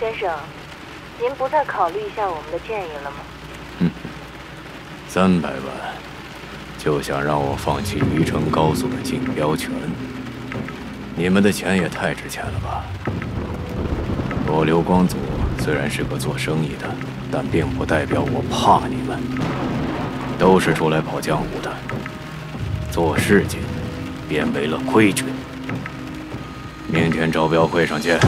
先生，您不再考虑一下我们的建议了吗？嗯，三百万就想让我放弃渝城高速的竞标权？你们的钱也太值钱了吧！我刘光祖虽然是个做生意的，但并不代表我怕你们，都是出来跑江湖的，做事情便为了规矩。明天招标会上见。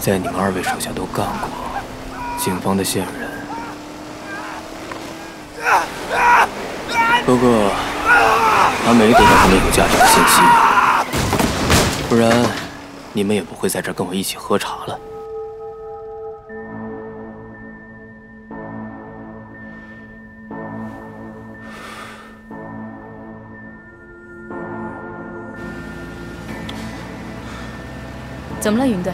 在你们二位手下都干过，警方的线人。不过，他没得到他们有价值的信息，不然你们也不会在这跟我一起喝茶了。怎么了，云队？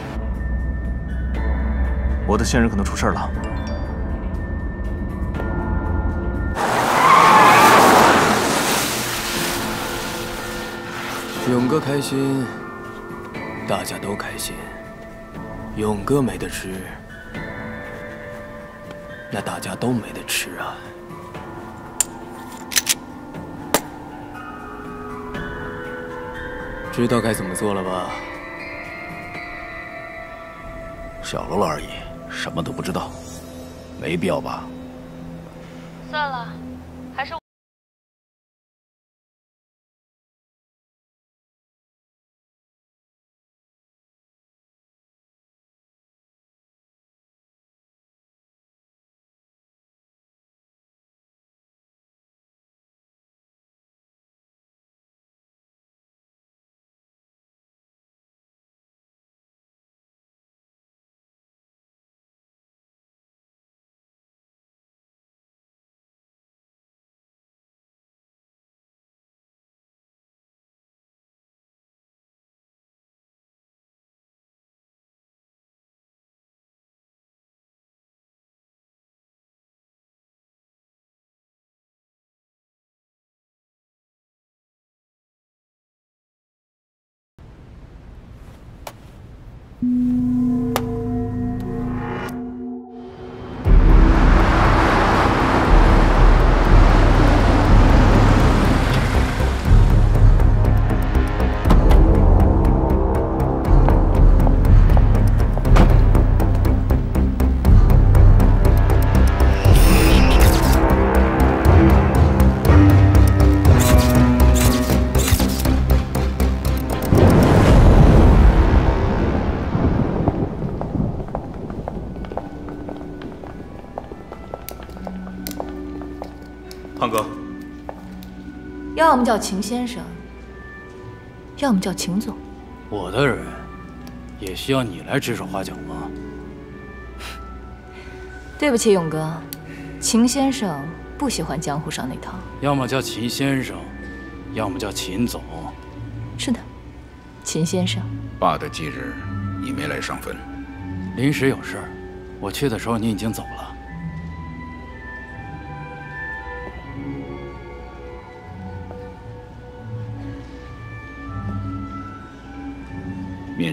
我的线人可能出事了。勇哥开心，大家都开心。勇哥没得吃，那大家都没得吃啊！知道该怎么做了吧？小喽啰而已，什么都不知道，没必要吧？算了，Mm-hmm. 要么叫秦先生，要么叫秦总。我的人也需要你来指手画脚吗？对不起，勇哥，秦先生不喜欢江湖上那套。要么叫秦先生，要么叫秦总。是的，秦先生。爸的忌日，你没来上坟。临时有事儿，我去的时候你已经走了。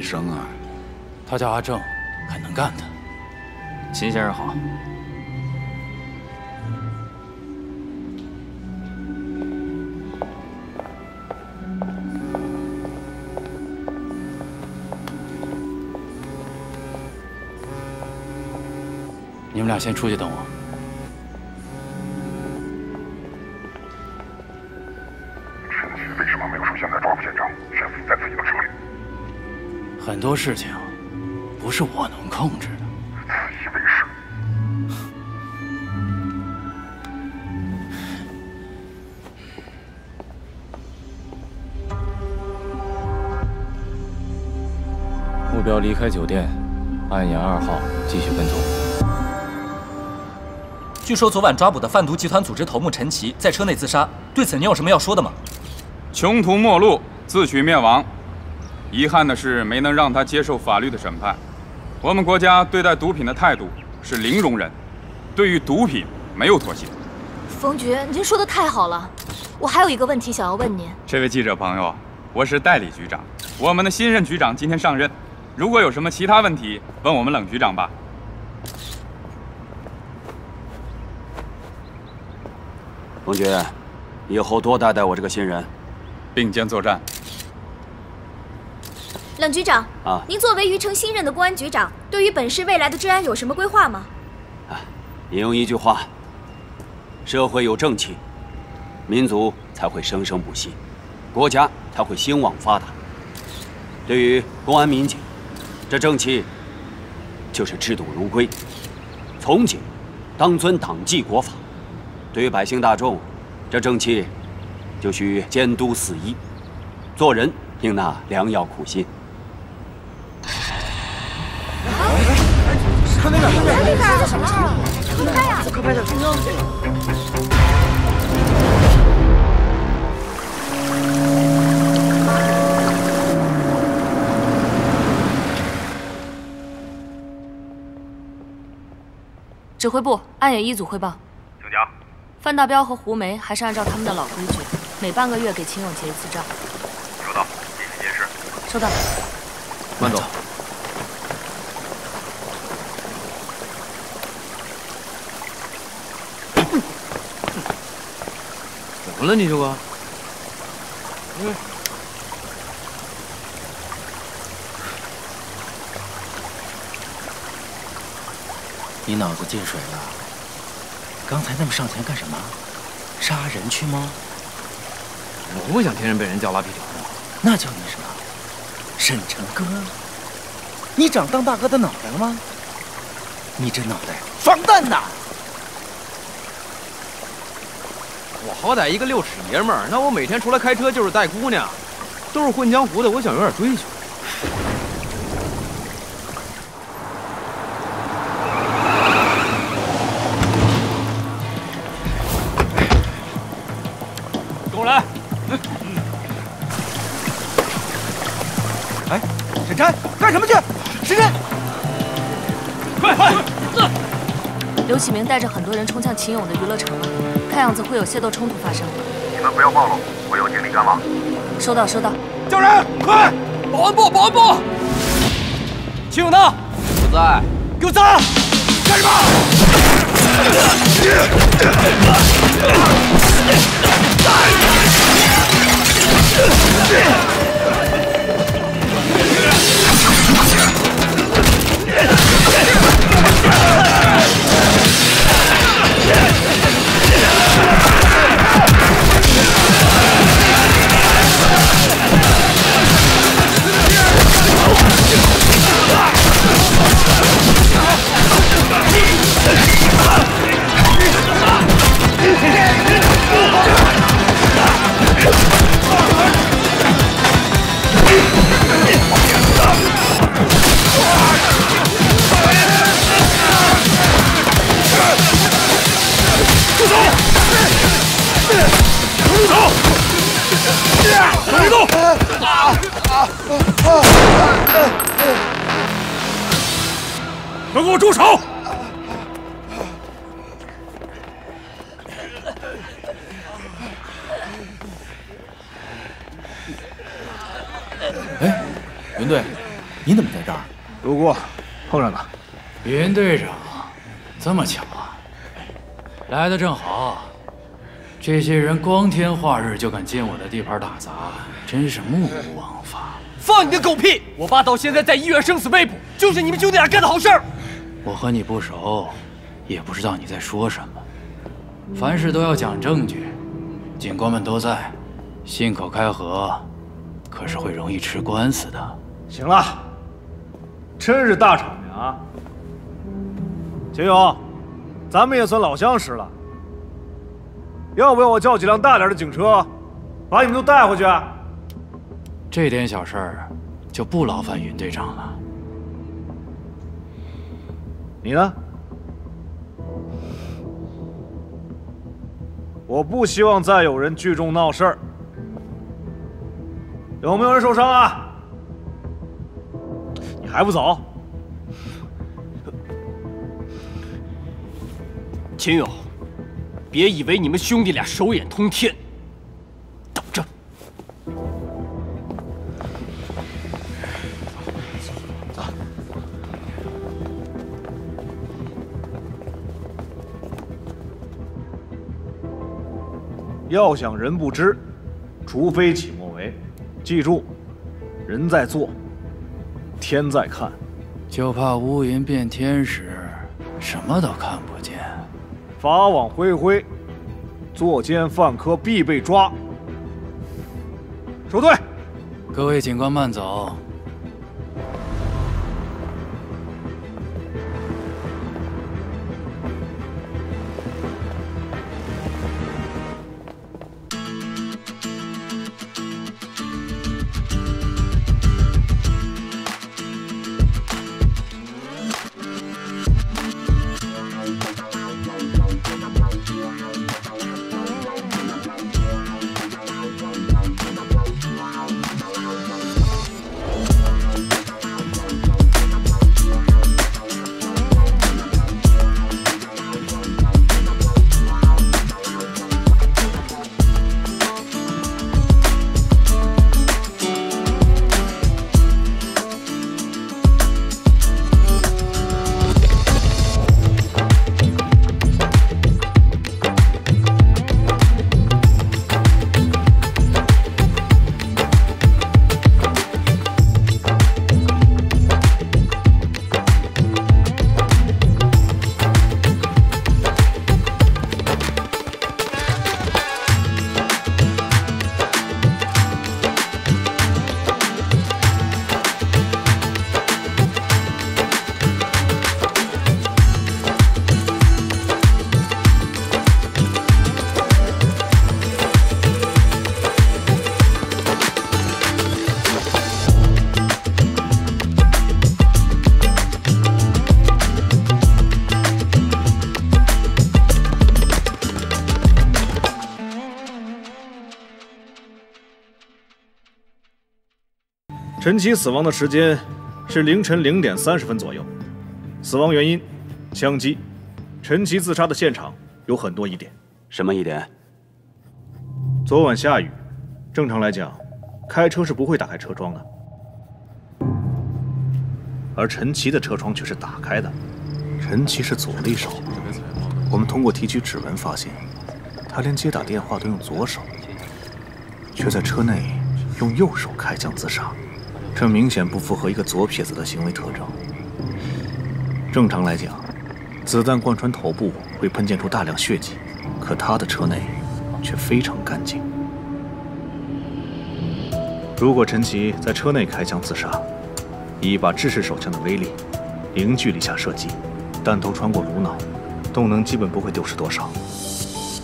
生啊，他叫阿正，很能干的。秦先生好。你们俩先出去等我。多事情不是我能控制的。自以为是。目标离开酒店，暗影二号继续跟踪。据说昨晚抓捕的贩毒集团组织头目陈奇在车内自杀，对此你有什么要说的吗？穷途末路，自取灭亡。遗憾的是，没能让他接受法律的审判。我们国家对待毒品的态度是零容忍，对于毒品没有妥协。冯局，您说的太好了。我还有一个问题想要问您。这位记者朋友，我是代理局长，我们的新任局长今天上任，如果有什么其他问题，问我们冷局长吧。冯局，以后多带带我这个新人，并肩作战。冷局长啊，您作为余城新任的公安局长，对于本市未来的治安有什么规划吗？啊，引用一句话：社会有正气，民族才会生生不息，国家才会兴旺发达。对于公安民警，这正气就是制度如规，从警当遵党纪国法；对于百姓大众，这正气就需监督四夷，做人应纳良药苦心。指挥部，暗野一组汇报。请讲。范大彪和胡梅还是按照他们的老规矩，每半个月给秦勇结一次账。收到，继续监视。收到。慢走。怎么了，你这个？嗯。你脑子进水了？刚才那么上前干什么？杀人去吗？我不想听人被人叫拉皮条的。那叫你什么？沈成哥？你长当大哥的脑袋了吗？你这脑袋防弹呐！我好歹一个六尺爷们儿，那我每天出来开车就是带姑娘，都是混江湖的，我想有点追求。启明带着很多人冲向秦勇的娱乐城了，看样子会有械斗冲突发生。你们不要暴露，我有警力赶往。收到，收到。叫人，快！保安部，保安部。秦勇呢？不在。给我砸！干什么？都给我住手！路过，碰上了。云队长，这么巧啊！来的正好。这些人光天化日就敢进我的地盘打杂，真是目无王法！放你的狗屁！我爸到现在在医院生死未卜，就是你们兄弟俩干的好事儿。我和你不熟，也不知道你在说什么。凡事都要讲证据，警官们都在，信口开河，可是会容易吃官司的。行了，真是大场面啊！秦勇，咱们也算老相识了，要不要我叫几辆大点的警车，把你们都带回去？这点小事儿，就不劳烦云队长了。你呢？我不希望再有人聚众闹事儿。有没有人受伤啊？还不走？秦勇，别以为你们兄弟俩手眼通天，等着。要想人不知，除非己莫为。记住，人在做，天在看。就怕乌云变天时，什么都看不见。法网恢恢，作奸犯科必被抓。收队。各位警官慢走。陈奇死亡的时间是凌晨零点三十分左右，死亡原因枪击。陈奇自杀的现场有很多疑点。什么疑点？昨晚下雨，正常来讲，开车是不会打开车窗的，而陈奇的车窗却是打开的。陈奇是左利手，我们通过提取指纹发现，他连接打电话都用左手，却在车内用右手开枪自杀，这明显不符合一个左撇子的行为特征。正常来讲，子弹贯穿头部会喷溅出大量血迹，可他的车内却非常干净。如果陈奇在车内开枪自杀，以一把制式手枪的威力，零距离下射击，弹头穿过颅脑，动能基本不会丢失多少。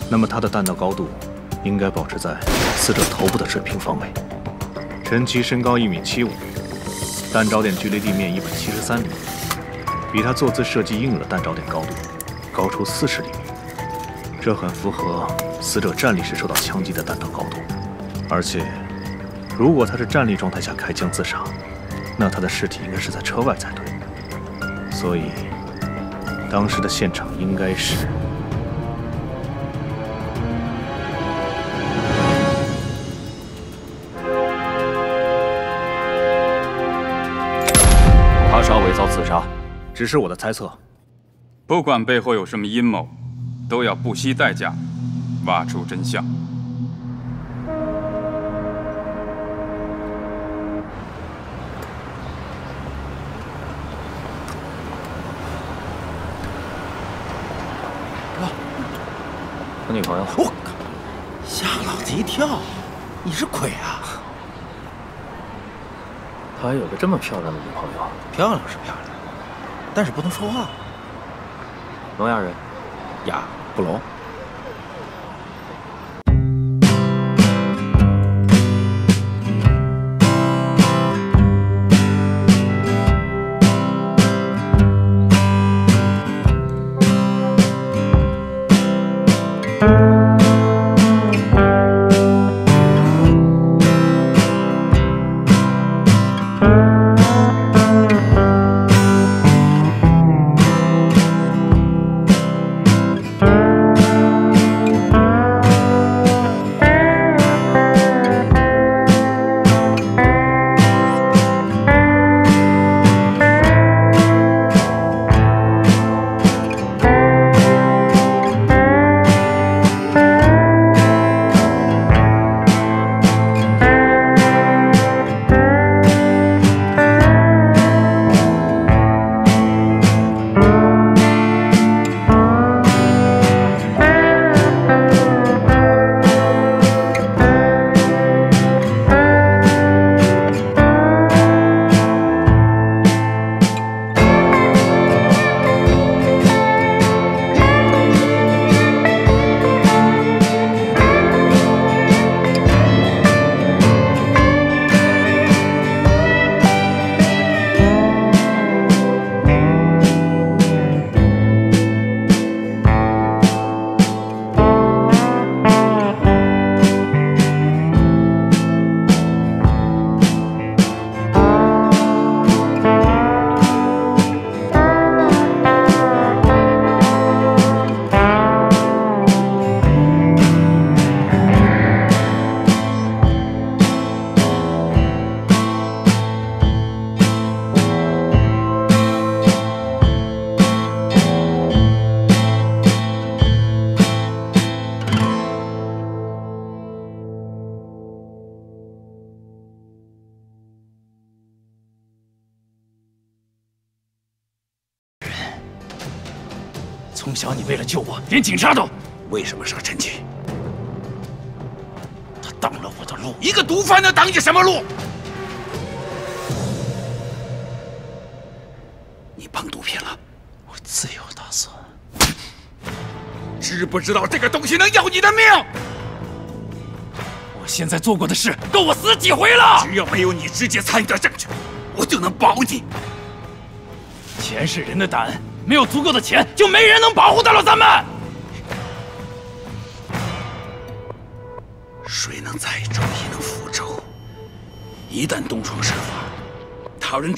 那么他的弹道高度应该保持在死者头部的水平方位。陈奇身高一米七五，弹着点距离地面一百七十三厘米，比他坐姿射击应有的弹着点高度高出四十厘米。这很符合死者站立时受到枪击的弹道高度，而且。如果他是站立状态下开枪自杀，那他的尸体应该是在车外才对。所以，当时的现场应该是……只是我的猜测。不管背后有什么阴谋，都要不惜代价挖出真相。我女朋友，我靠，吓老子一跳！你是鬼啊？他还有个这么漂亮的女朋友？漂亮是漂亮，但是不能说话。聋哑人？哑不聋。连警察都……为什么杀陈奇？他挡了我的路。一个毒贩能挡你什么路？你碰毒品了，我自有打算。知不知道这个东西能要你的命？我现在做过的事，够我死几回了。只要没有你直接参与的证据，我就能保你。钱是人的胆。没有足够的钱，就没人能保护得了咱们。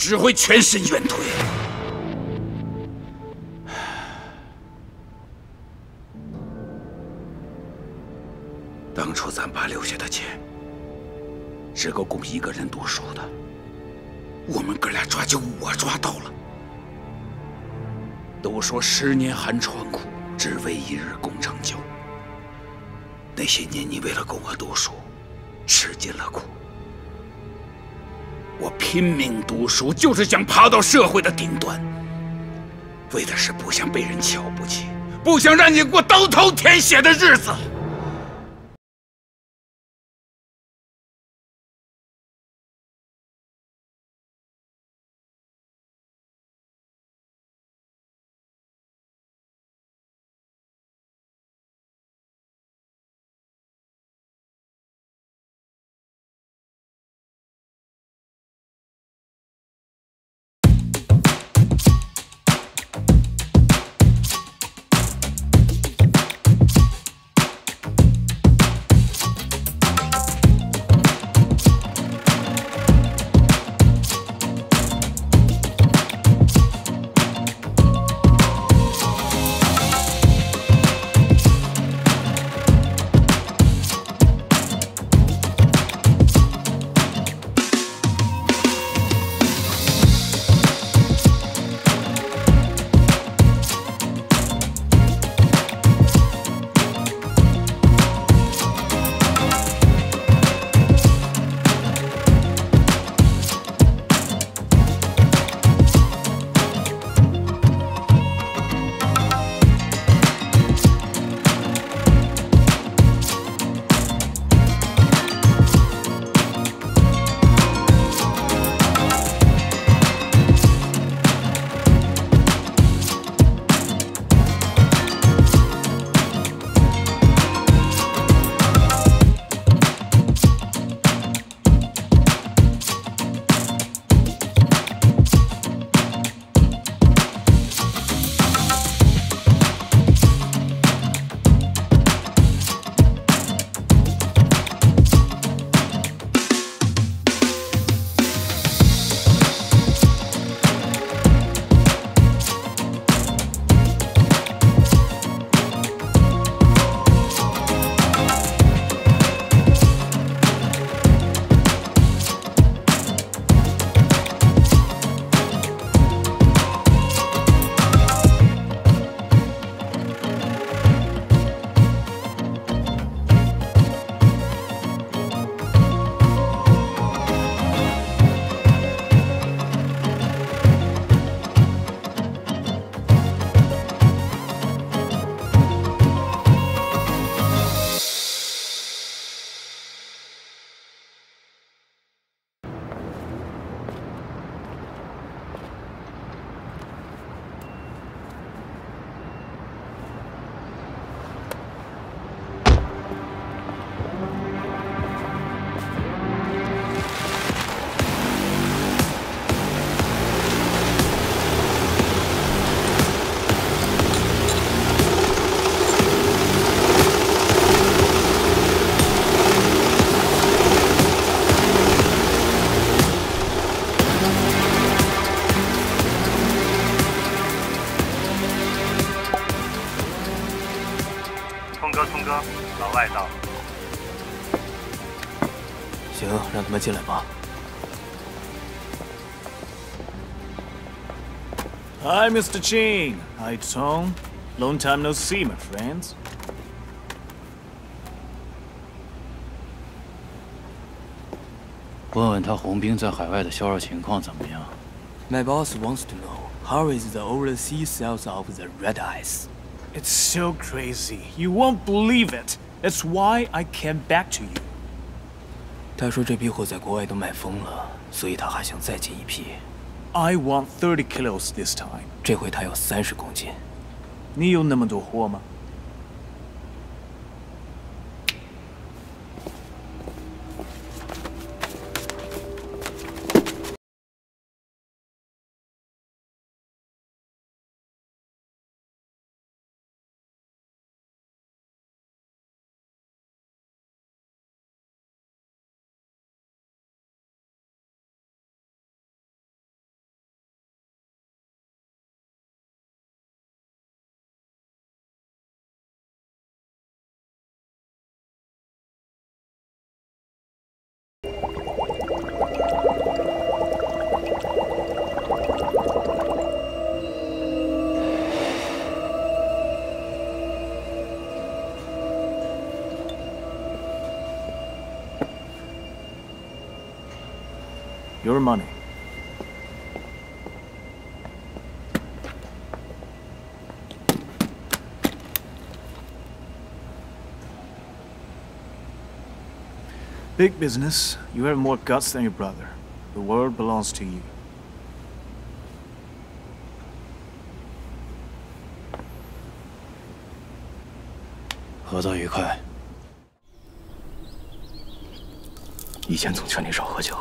只会全身远退。当初咱爸留下的钱，是够供一个人读书的。我们哥俩抓阄，我抓到了。都说十年寒窗苦，只为一日功成就。那些年你为了供我读书，吃尽了苦。我拼命读书，就是想爬到社会的顶端，为的是不想被人瞧不起，不想让你过刀头舔血的日子。进来吧。 Hi, Mr. Ching. Hi, Tong. Long time no see, my friends. 问问他红兵在海外的销售情况怎么样？ My boss wants to know how is the overseas sales of the red eyes. It's so crazy. You won't believe it. That's why I came back to you. 他说这批货在国外都卖疯了，所以他还想再进一批。I want thirty kilos this time. 这回他要三十公斤。你有那么多货吗？Your money. Big business. You have more guts than your brother. The world belongs to you. 合作愉快。以前总劝你少喝酒，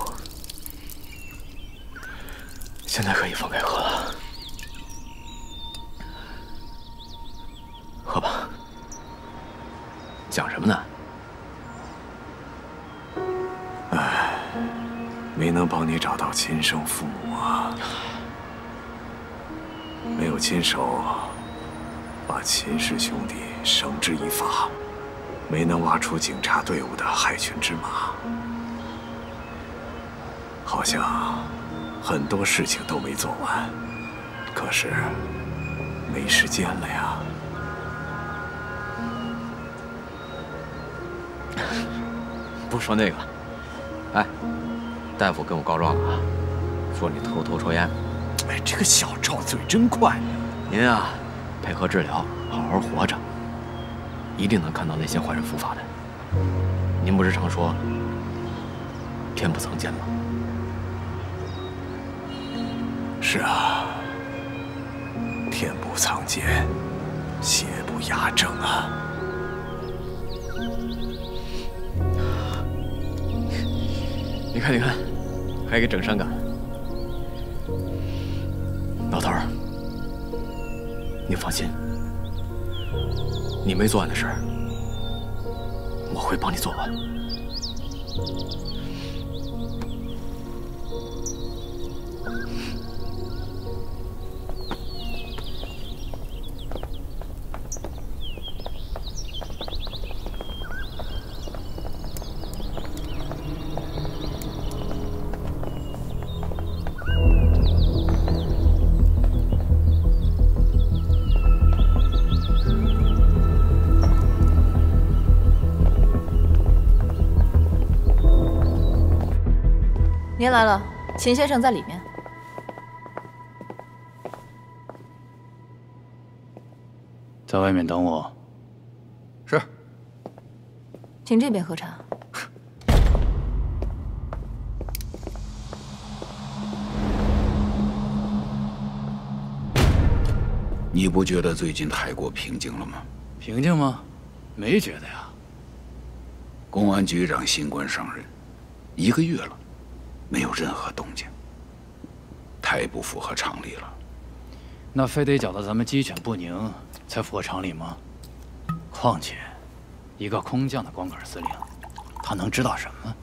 现在可以放开喝了。喝吧。讲什么呢？唉，没能帮你找到亲生父母啊，没有亲手把秦氏兄弟绳之以法，没能挖出警察队伍的害群之马，好像很多事情都没做完，可是没时间了呀。不说那个了，哎，大夫跟我告状了啊，说你偷偷抽烟。哎，这个小赵嘴真快。您啊，配合治疗，好好活着，一定能看到那些坏人伏法的。您不是常说天不曾见吗？是啊，天不藏奸，邪不压正啊。你看，你看，还给整伤感。老头儿，你放心，你没做完的事儿，我会帮你做完。您来了，秦先生在里面。在外面等我。是。请这边喝茶。你不觉得最近太过平静了吗？平静吗？没觉得呀。公安局长新官上任，一个月了，没有任何动静，太不符合常理了。那非得搅得咱们鸡犬不宁才符合常理吗？况且，一个空降的光杆司令，他能知道什么？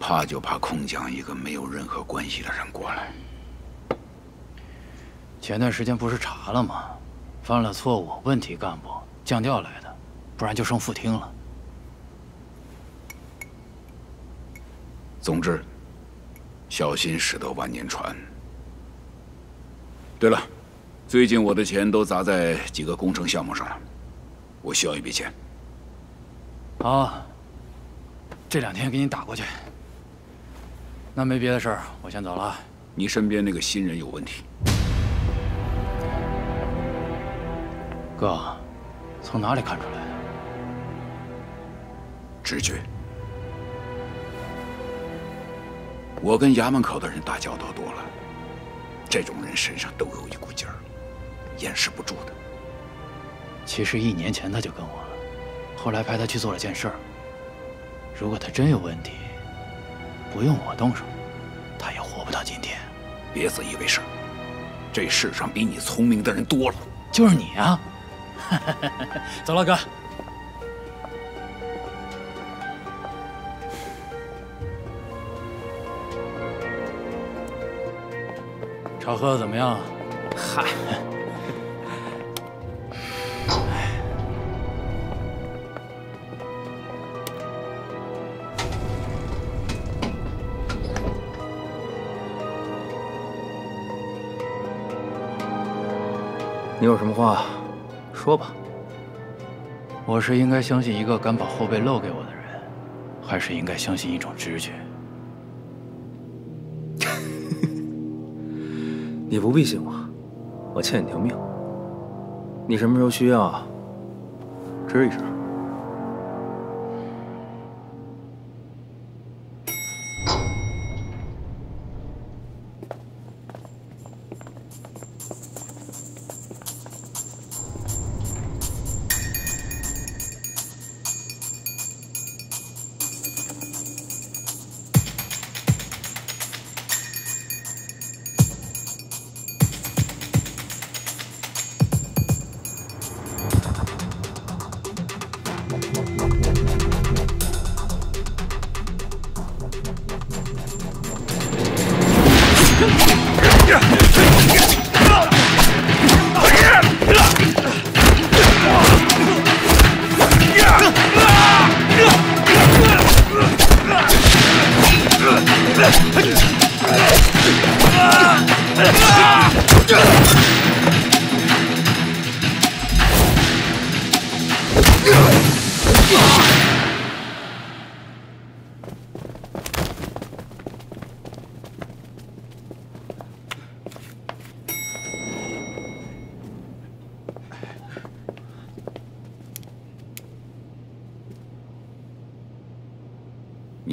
怕就怕空降一个没有任何关系的人过来。前段时间不是查了吗？犯了错误问题干部降调来的，不然就升副厅了。总之，小心驶得万年船。对了，最近我的钱都砸在几个工程项目上了，我需要一笔钱。好，这两天给你打过去。那没别的事儿，我先走了。你身边那个新人有问题。哥，从哪里看出来的？直觉。我跟衙门口的人打交道多了，这种人身上都有一股劲儿，掩饰不住的。其实一年前他就跟我了，后来派他去做了件事儿。如果他真有问题，不用我动手，他也活不到今天。别自以为是，这世上比你聪明的人多了。就是你啊！走了，哥。喝的怎么样？嗨，你有什么话说吧。我是应该相信一个敢把后背露给我的人，还是应该相信一种直觉？你不必信我，我欠你条命。你什么时候需要，吱一声。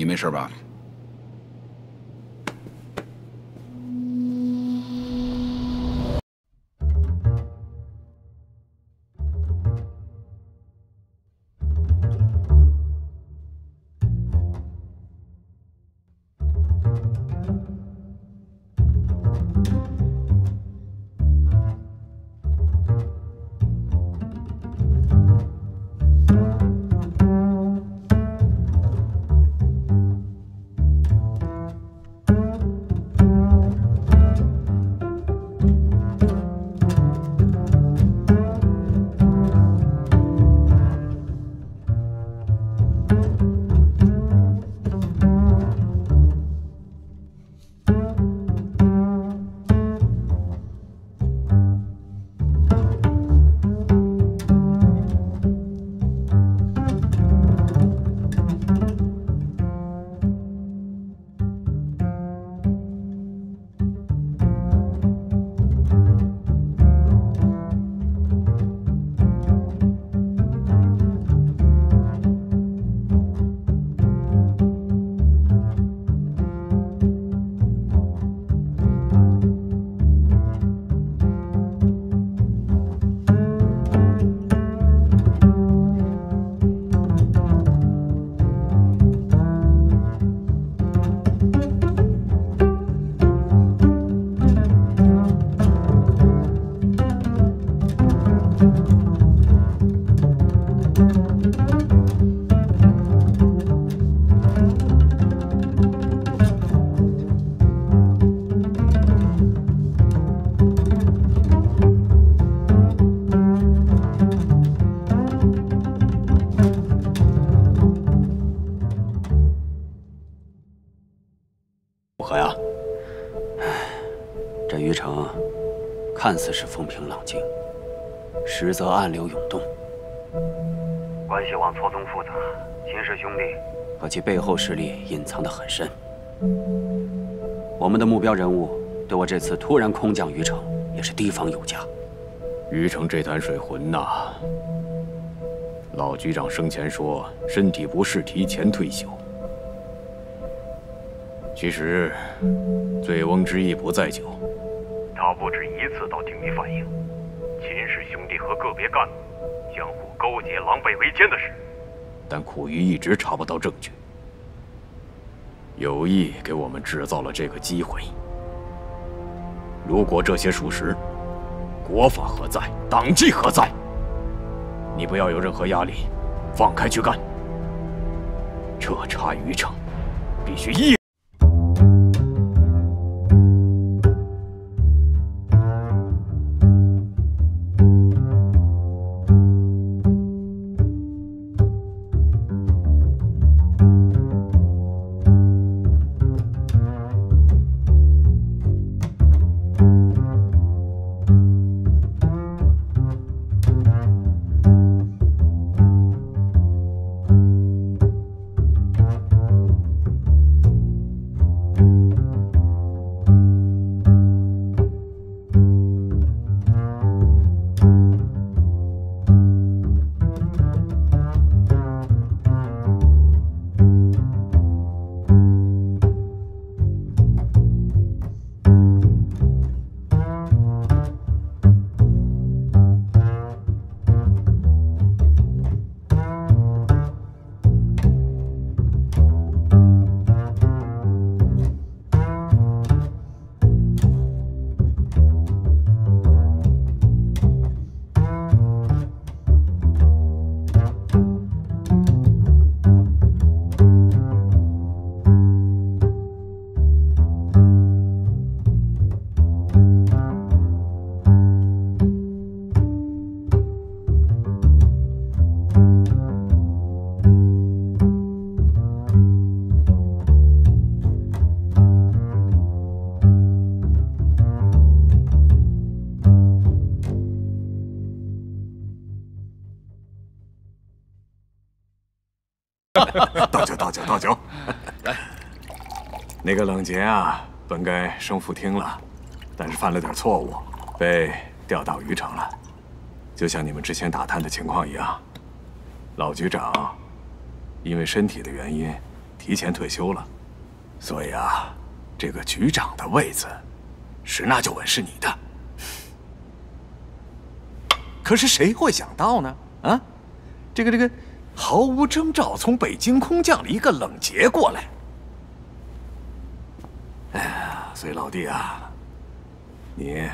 没事吧？实则暗流涌动。关系网错综复杂，秦氏兄弟和其背后势力隐藏得很深。我们的目标人物对我这次突然空降于城，也是提防有加。于城这潭水浑呐，老局长生前说身体不适，提前退休。其实，醉翁之意不在酒。他不止一次到厅里反映，秦氏兄弟和个别干部相互勾结、狼狈为奸的事，但苦于一直查不到证据，有意给我们制造了这个机会。如果这些属实，国法何在？党纪何在？你不要有任何压力，放开去干。彻查于城，必须一。那个冷杰啊，本该升副厅了，但是犯了点错误，被调到余城了。就像你们之前打探的情况一样，老局长因为身体的原因提前退休了，所以啊，这个局长的位子，十拿九稳是你的。可是谁会想到呢？啊，这个这个，毫无征兆从北京空降了一个冷杰过来。哎呀，所以老弟啊，你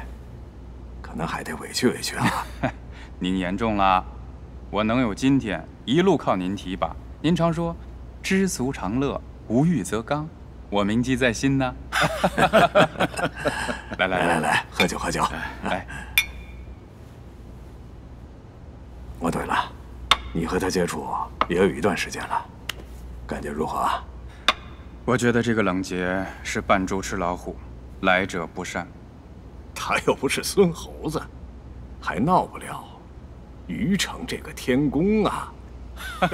可能还得委屈委屈啊。您言重了，我能有今天，一路靠您提拔。您常说“知足常乐，无欲则刚”，我铭记在心呢。来来来来，喝酒喝酒。来。哦，对了，你和他接触也有一段时间了，感觉如何？我觉得这个冷杰是扮猪吃老虎，来者不善。他又不是孙猴子，还闹不了余城这个天宫啊！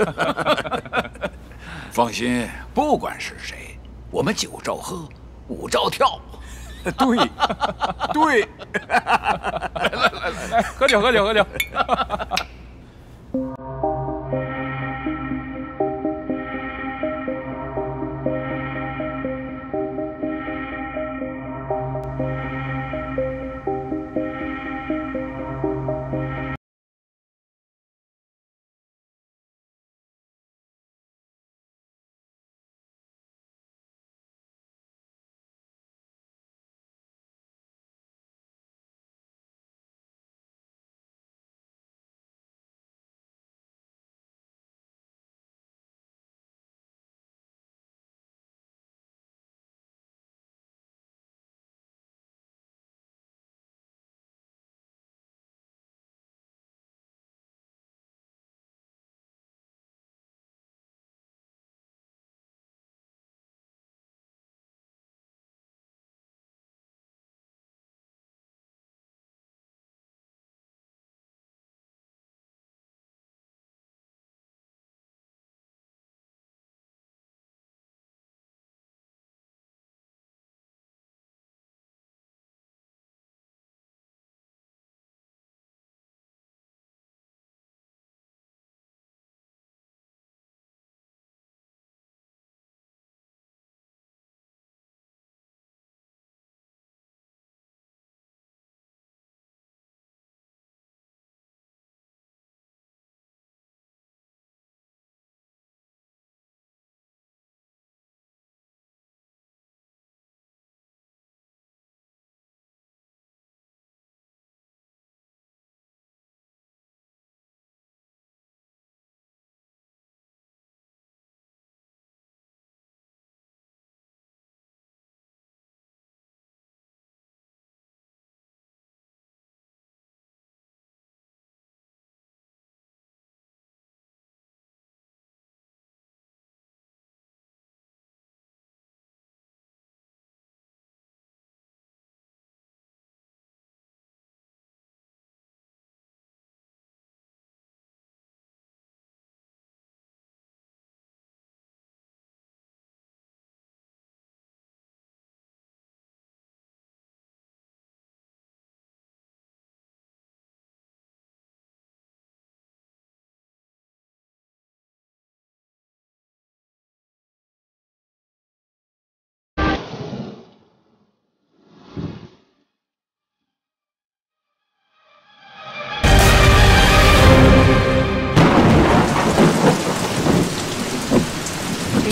放心，不管是谁，我们九照喝，五照跳。对，对。来 来来，喝酒喝酒喝酒。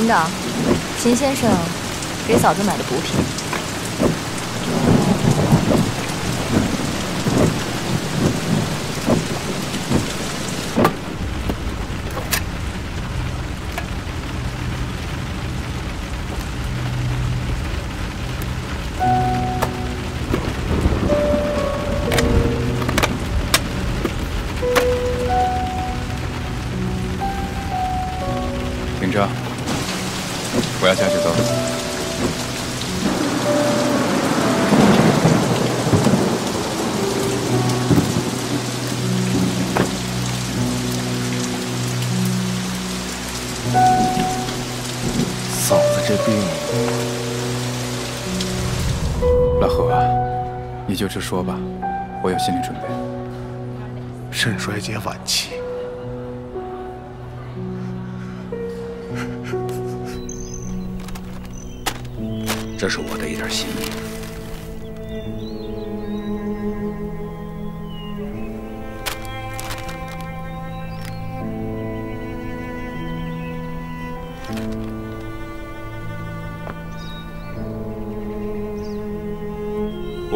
领导，秦先生给嫂子买的补品。直说吧，我有心理准备。肾衰竭晚期。这是我的一点心意。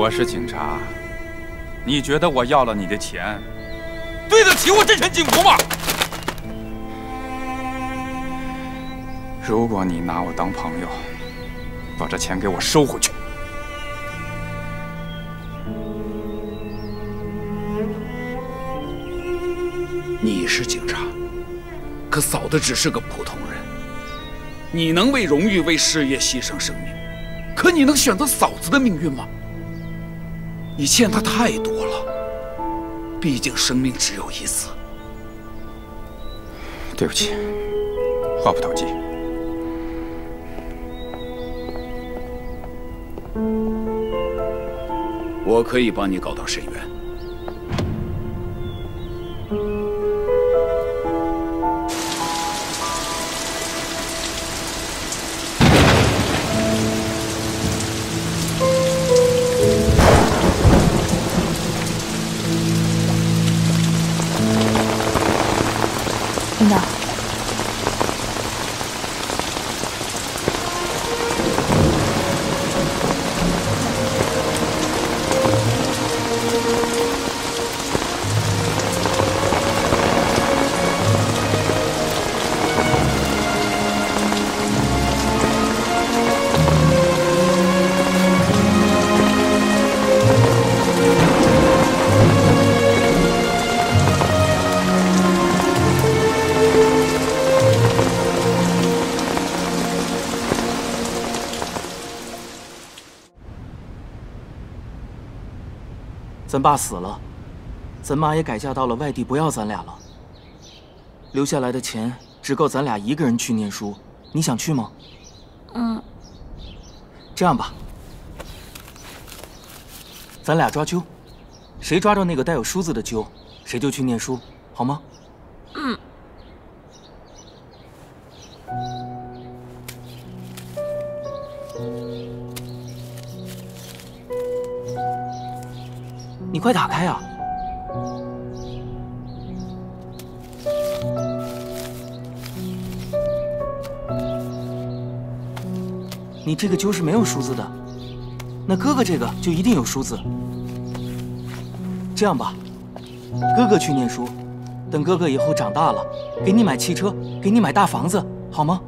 我是警察，你觉得我要了你的钱，对得起我这身警服吗？如果你拿我当朋友，把这钱给我收回去。你是警察，可嫂子只是个普通人。你能为荣誉、为事业牺牲生命，可你能选择嫂子的命运吗？你欠他太多了，毕竟生命只有一次。对不起，话不投机。我可以帮你搞到沈源。咱爸死了，咱妈也改嫁到了外地，不要咱俩了。留下来的钱只够咱俩一个人去念书，你想去吗？嗯，这样吧，咱俩抓阄，谁抓着那个带有“书”字的阄，谁就去念书，好吗？嗯。快打开啊！你这个阄是没有数字的，那哥哥这个就一定有数字。这样吧，哥哥去念书，等哥哥以后长大了，给你买汽车，给你买大房子，好吗？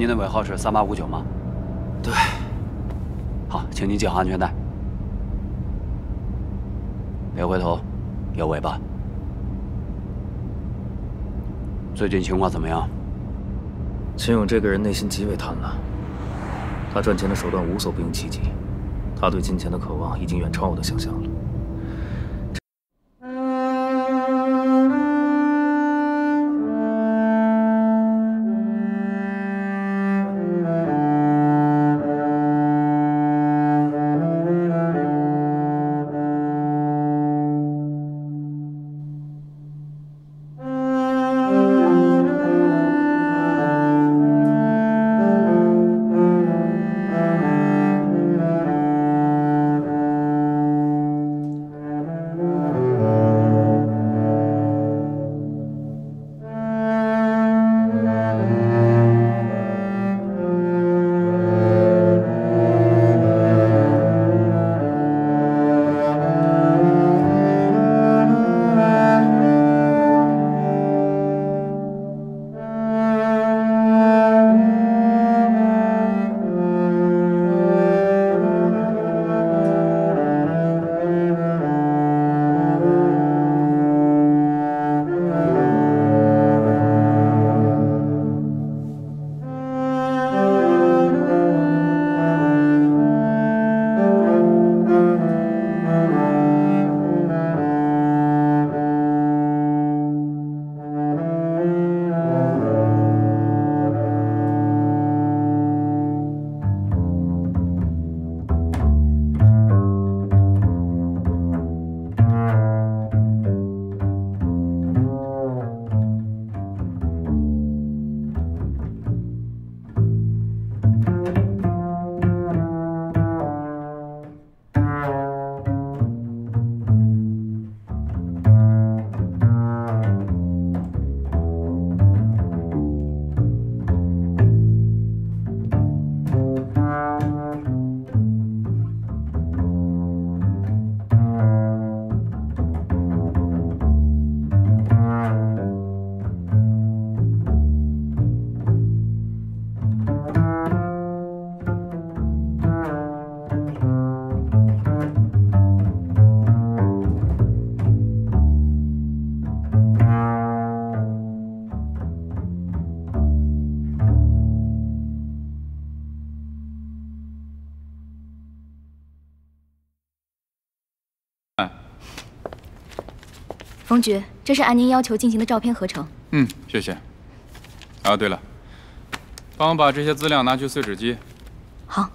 您的尾号是三八五九吗？对。好，请您系好安全带。别回头，有尾巴。最近情况怎么样？秦勇这个人内心极为贪婪，他赚钱的手段无所不用其极，他对金钱的渴望已经远超我的想象了。冯局，这是按您要求进行的照片合成。嗯，谢谢。啊，对了，帮我把这些资料拿去碎纸机。好。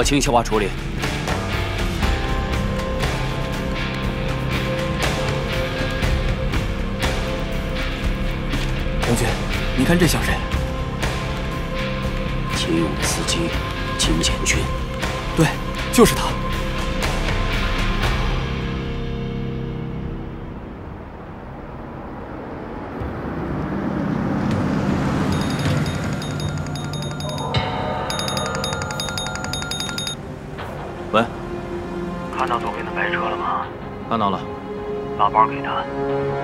做清晰化处理。将军，你看这像谁？秦秦勇的司机秦简军。对，就是他。看到了。把包给他。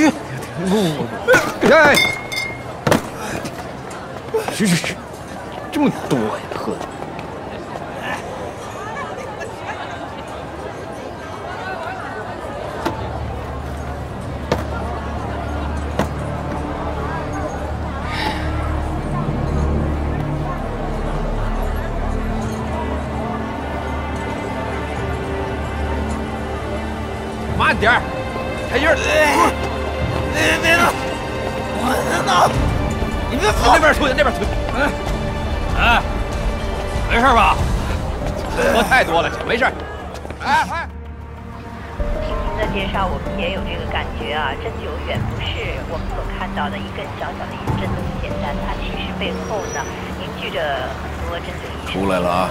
去，陪他去。哎，是是是，这么多呀，喝的。没事。哎哎。听您的介绍，我们也有这个感觉啊。针灸远不是我们所看到的一根小小的银针那么简单，它其实背后呢凝聚着很多针灸医生。出来了啊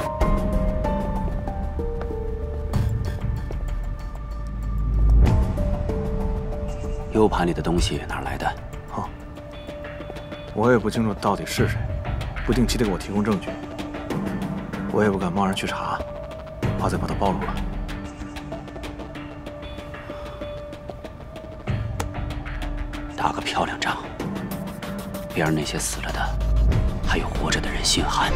！U 盘里的东西哪来的？哦，我也不清楚到底是谁，不定期的给我提供证据，我也不敢贸然去查，再把他暴露了。打个漂亮仗，别让那些死了的，还有活着的人心寒。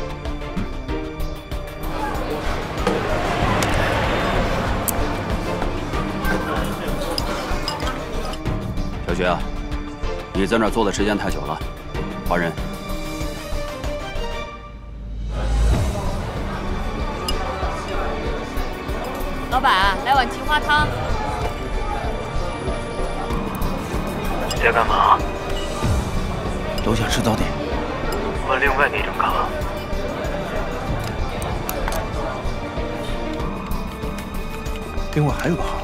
小雪啊，你在那儿坐的时间太久了，换人。另外还有个号，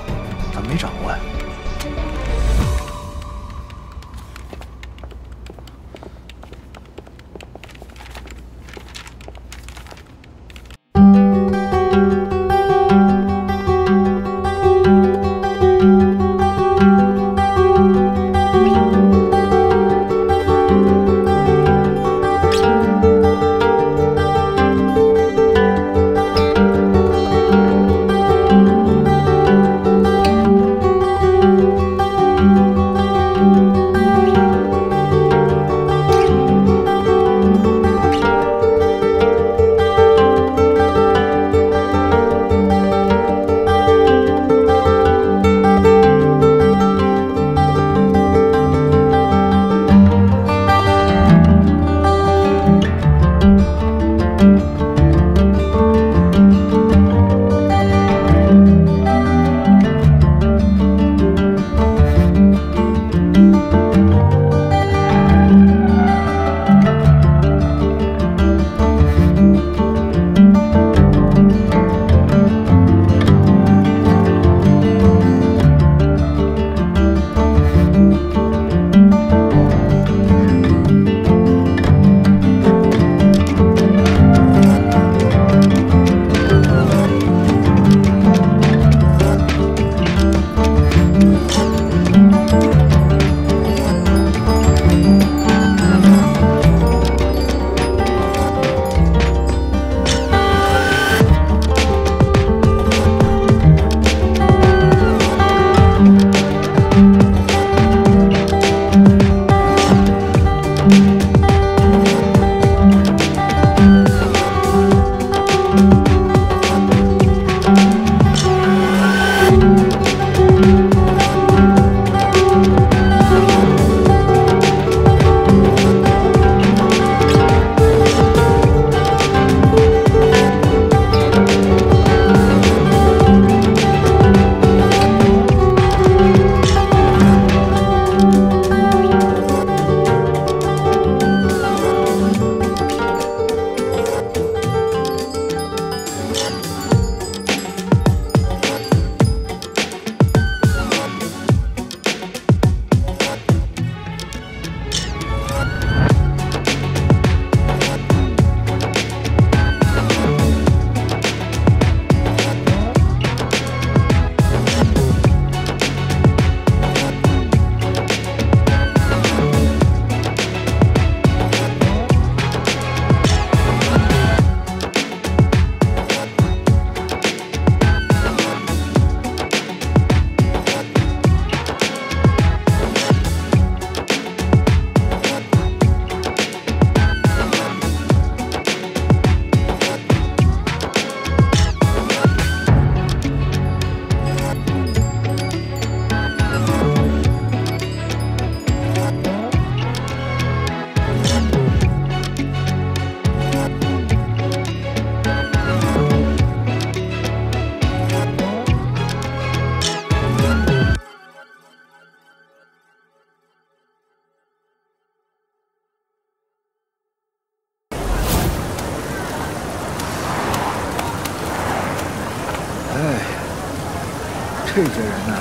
这些人呐，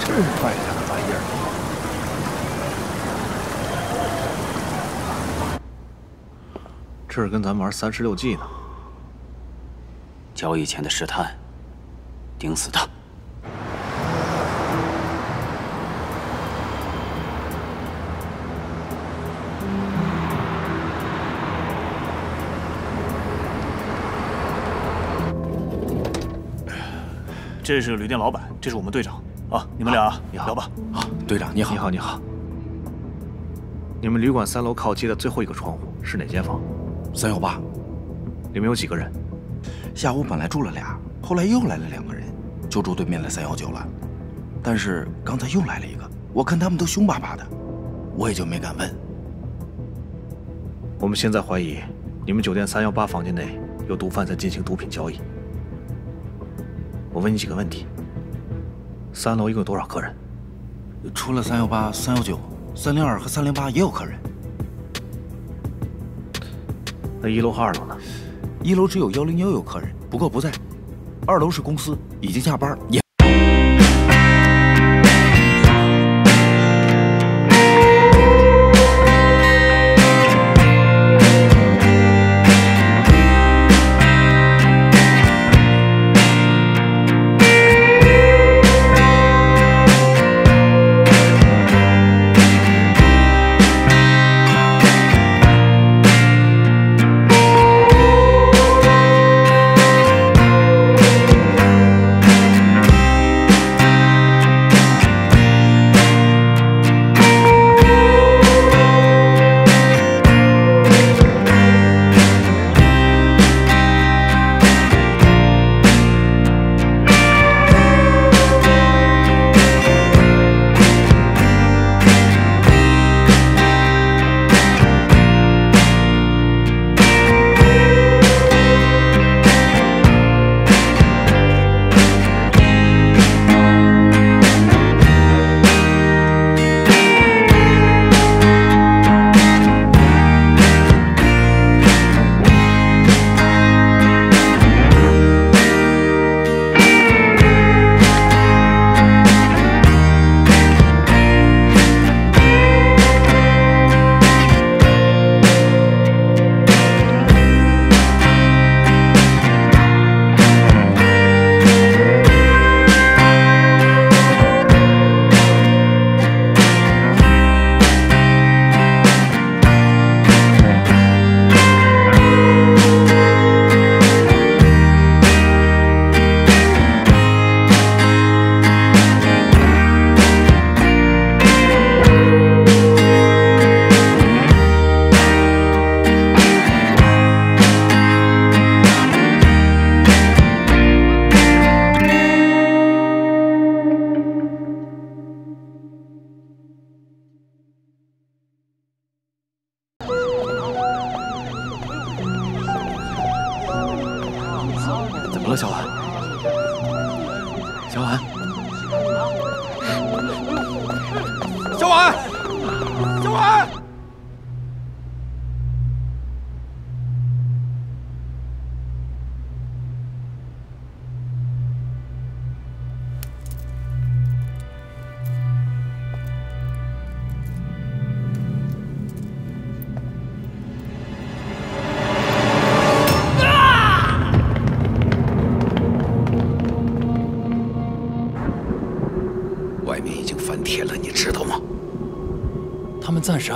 真是败家的玩意儿。这是跟咱玩三十六计呢。交易前的试探，盯死他！这是旅店老板，这是我们队长。啊，你们俩聊吧。啊，队长你好。你好，你好。你们旅馆三楼靠街的最后一个窗户是哪间房？三幺八。里面有几个人？下午本来住了俩，后来又来了两个人，就住对面的三幺九了。但是刚才又来了一个，我看他们都凶巴巴的，我也就没敢问。我们现在怀疑，你们酒店三幺八房间内有毒贩在进行毒品交易。我问你几个问题：三楼一共有多少客人？除了三幺八、三幺九、三零二和三零八也有客人。那一楼和二楼呢？一楼只有幺零幺有客人，不过不在。二楼是公司，已经下班了。怎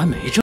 还没这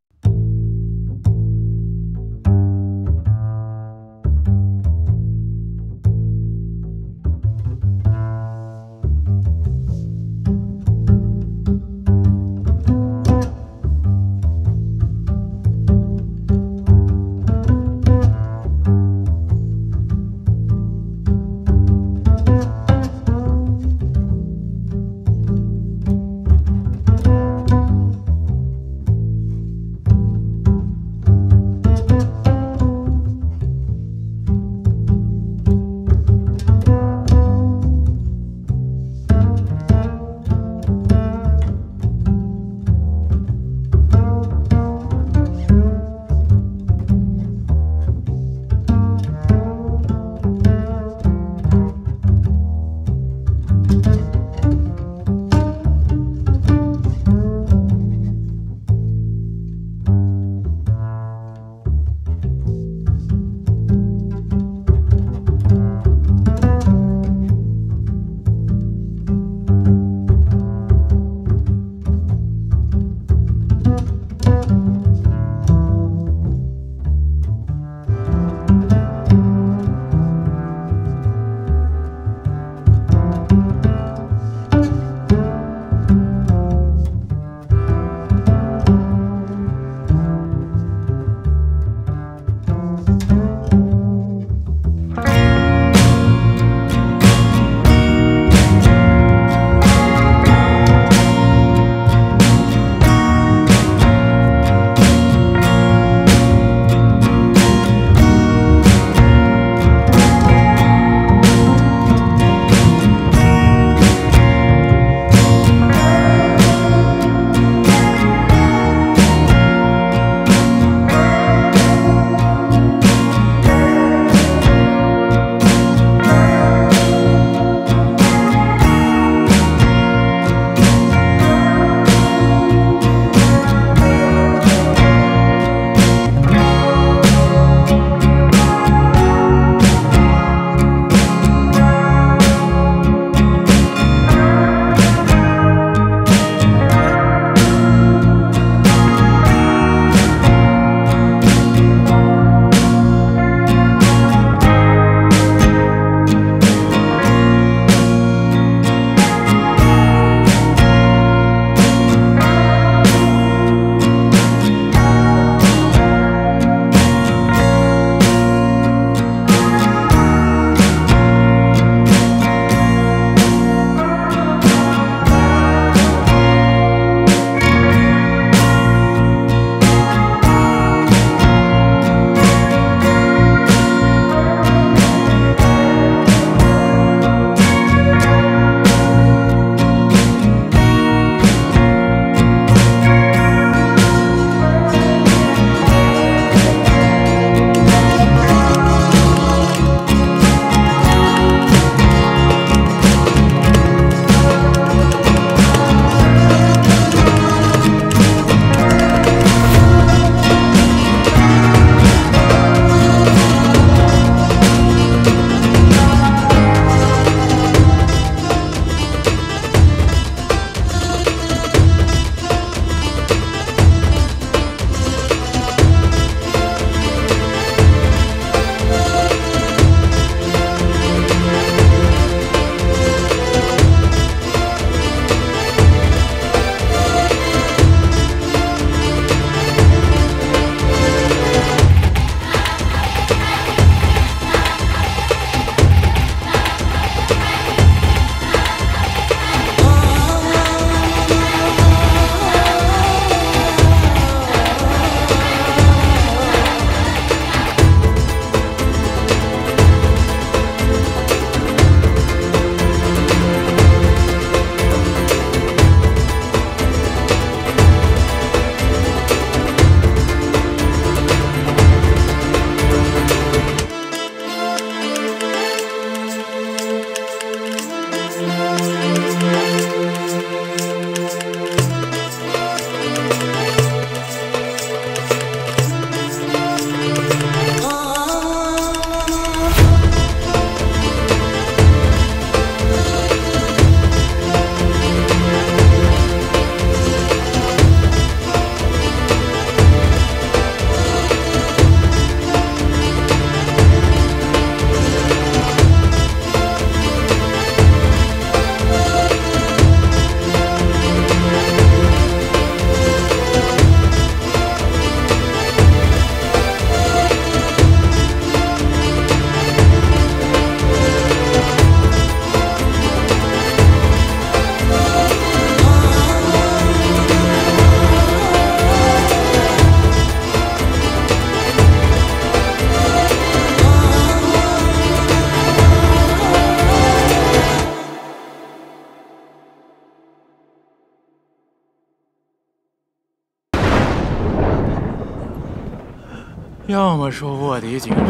说卧底警察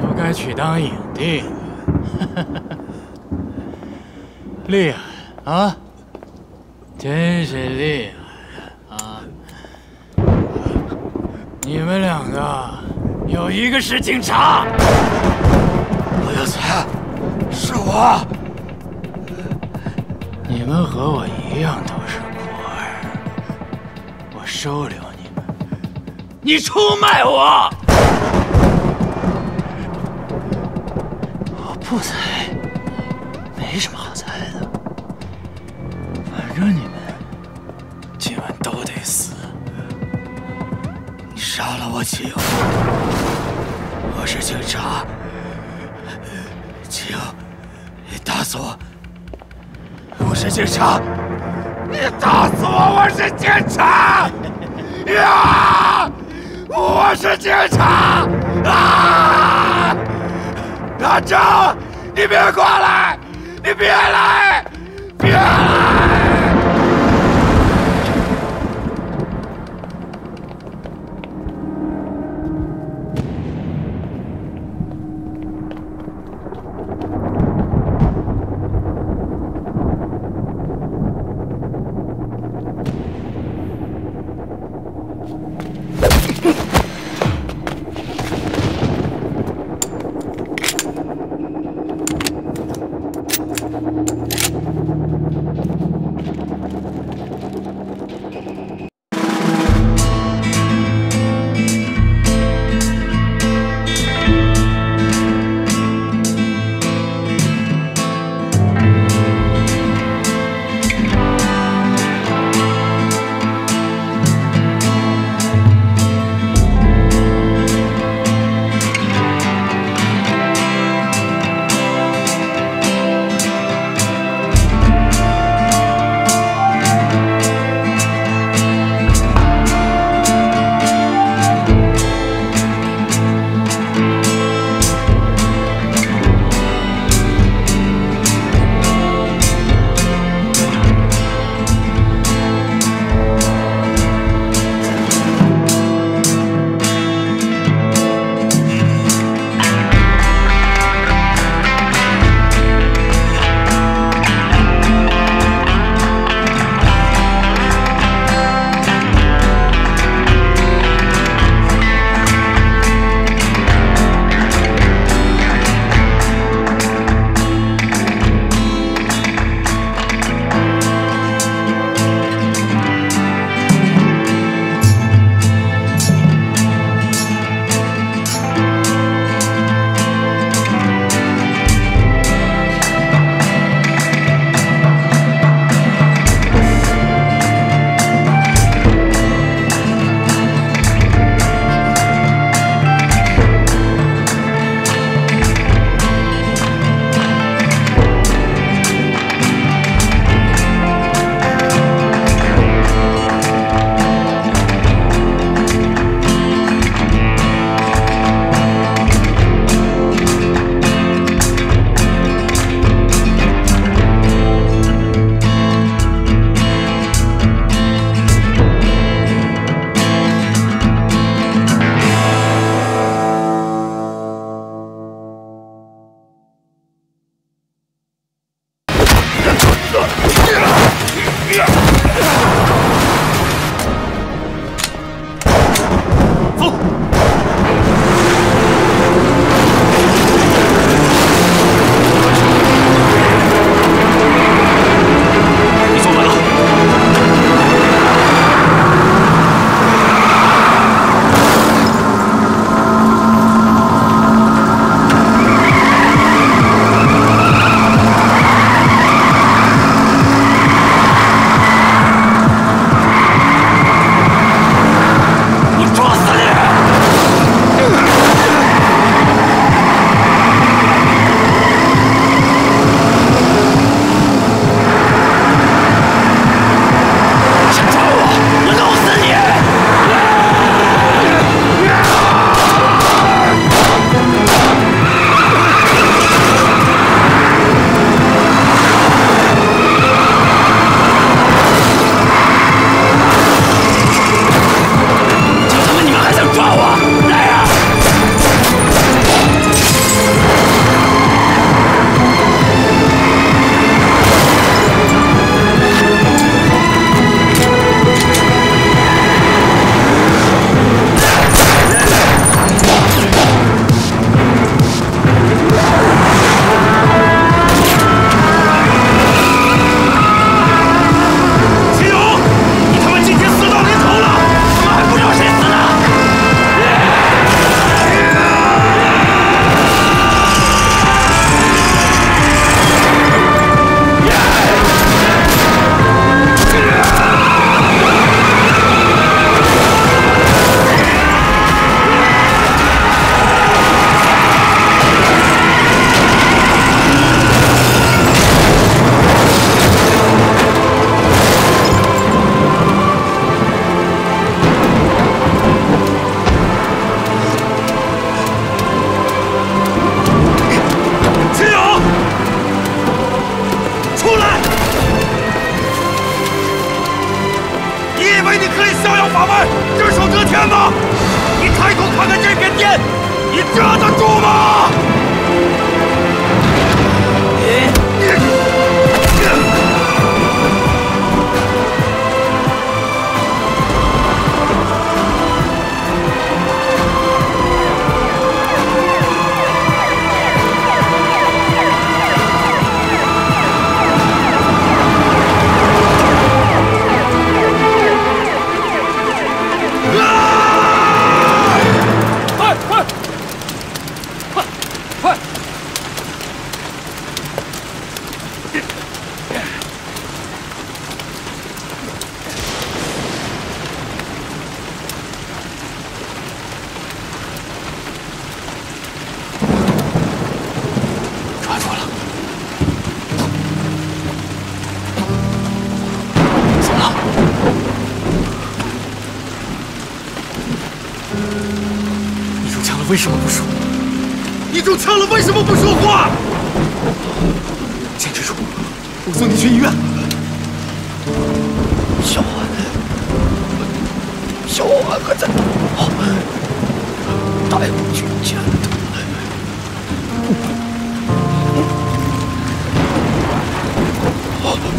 都该去当影帝了，厉害啊！真是厉害啊！你们两个有一个是警察，不要猜，是我。你们和我一样都是孤儿，我收留你们，你出卖我！不猜，没什么好猜的。反正你们今晚都得死。你杀了我亲，我是警察，请你打死我。我是警察，你打死我！我是警察呀！我是警察啊！大正，你别过来！你别来！别来！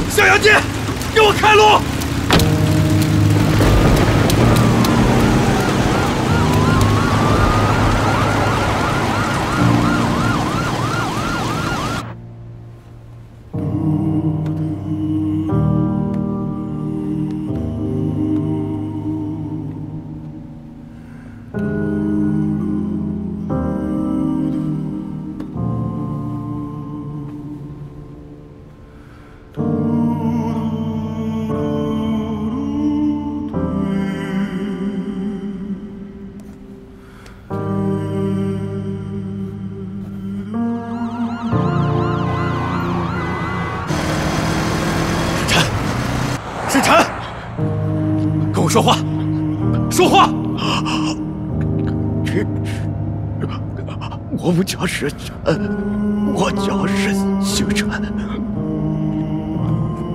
向阳街给我开路。我是陈我叫沈星辰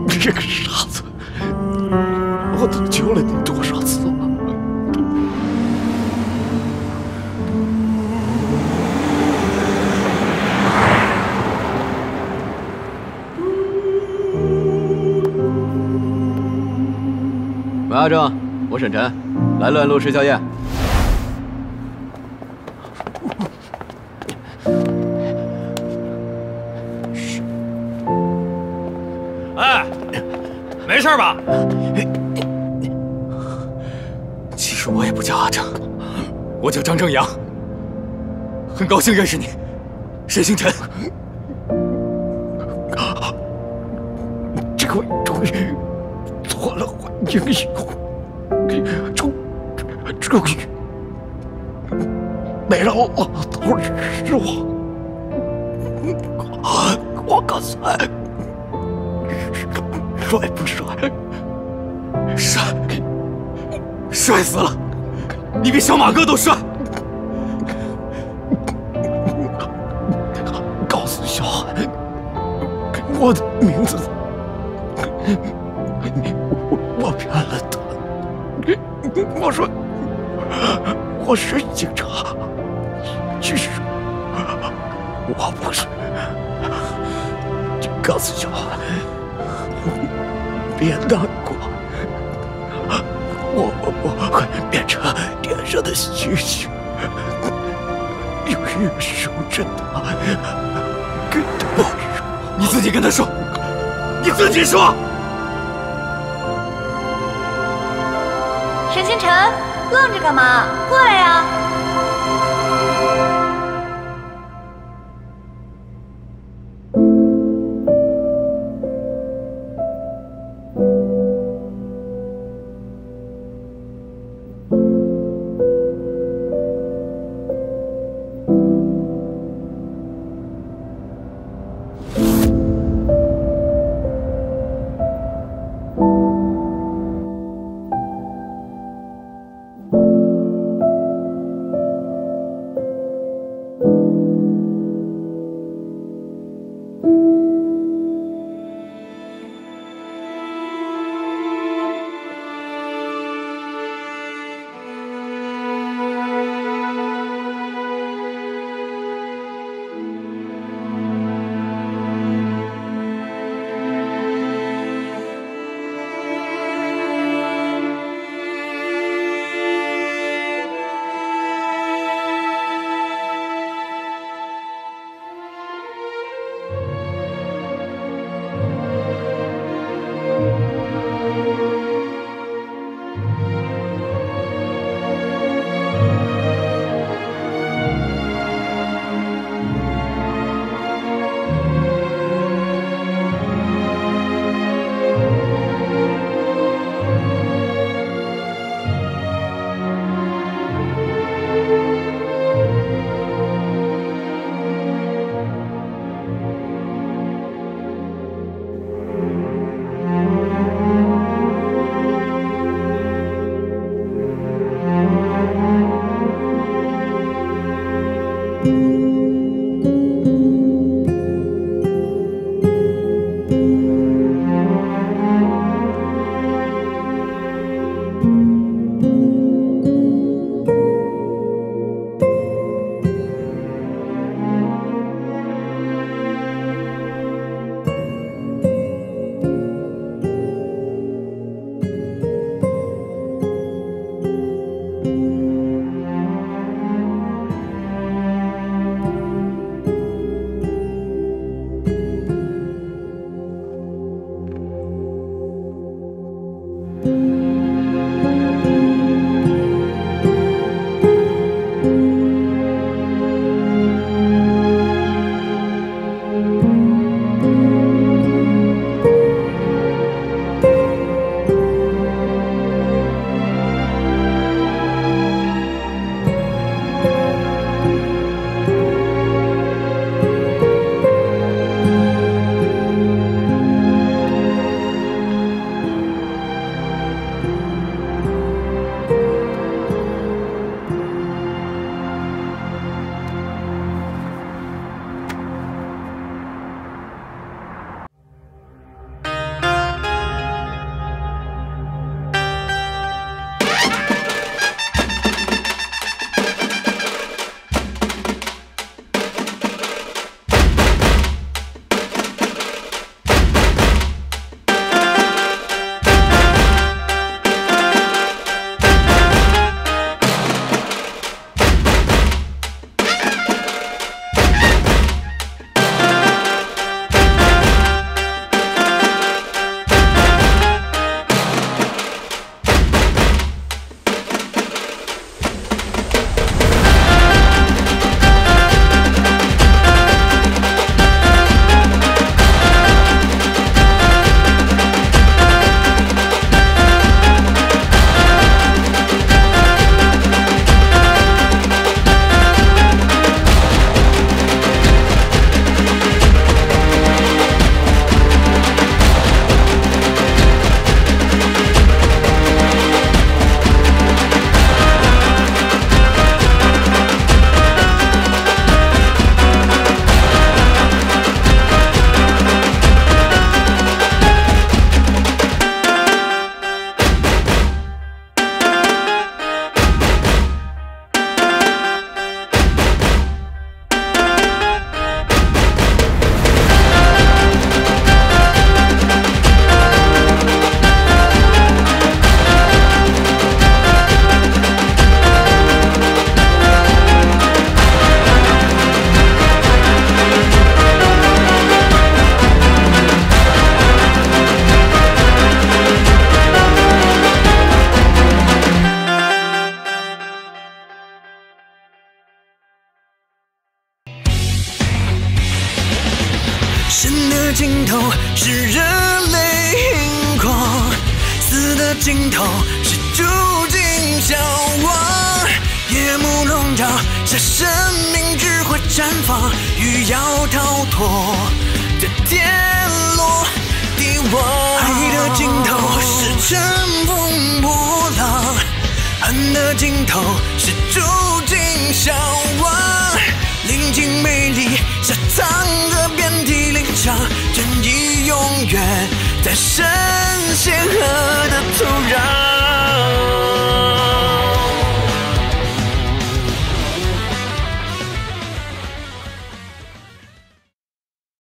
你这个傻子我都救了你多少次。了喂阿正我沈晨来乱路吃宵夜。我叫张正阳。很高兴认识你沈星辰。